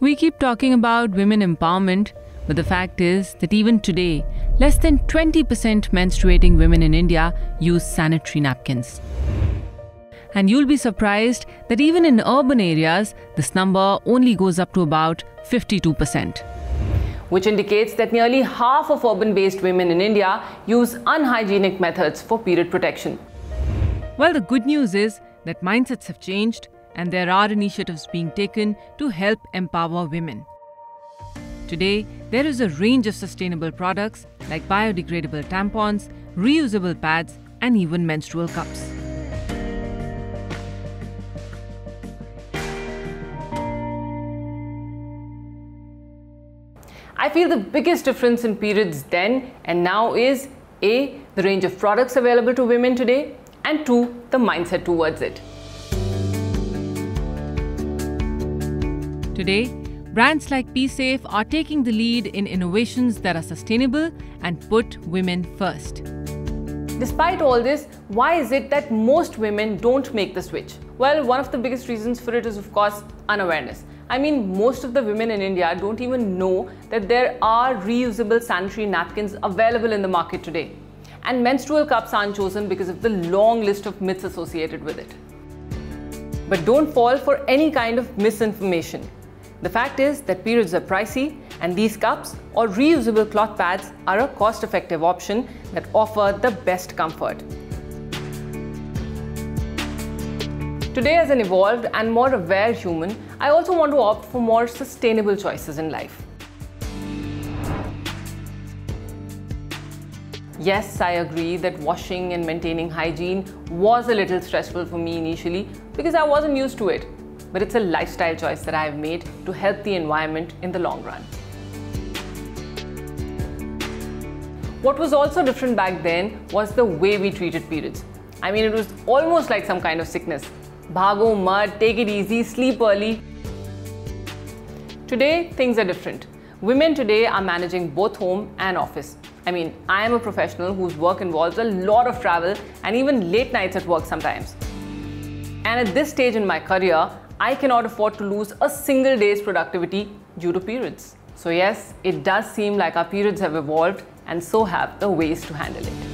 We keep talking about women empowerment, but the fact is that even today, less than 20% menstruating women in India use sanitary napkins. And you'll be surprised that even in urban areas, this number only goes up to about 52%. Which indicates that nearly half of urban based women in India use unhygienic methods for period protection. Well, the good news is that mindsets have changed and there are initiatives being taken to help empower women. Today, there is a range of sustainable products like biodegradable tampons, reusable pads, and even menstrual cups. I feel the biggest difference in periods then and now is A. The range of products available to women today, and 2. The mindset towards it. Today, brands like Pee Safe are taking the lead in innovations that are sustainable and put women first. Despite all this, why is it that most women don't make the switch? Well, one of the biggest reasons for it is, of course, unawareness. I mean, most of the women in India don't even know that there are reusable sanitary napkins available in the market today. And menstrual cups aren't chosen because of the long list of myths associated with it. But don't fall for any kind of misinformation. The fact is that periods are pricey and these cups or reusable cloth pads are a cost-effective option that offer the best comfort. Today as an evolved and more aware human, I also want to opt for more sustainable choices in life. Yes, I agree that washing and maintaining hygiene was a little stressful for me initially because I wasn't used to it but it's a lifestyle choice that I have made to help the environment in the long run. What was also different back then was the way we treated periods. I mean, it was almost like some kind of sickness. Bhago, mud, take it easy, sleep early. Today, things are different. Women today are managing both home and office. I mean, I am a professional whose work involves a lot of travel and even late nights at work sometimes. And at this stage in my career, I cannot afford to lose a single day's productivity due to periods. So yes, it does seem like our periods have evolved and so have the ways to handle it.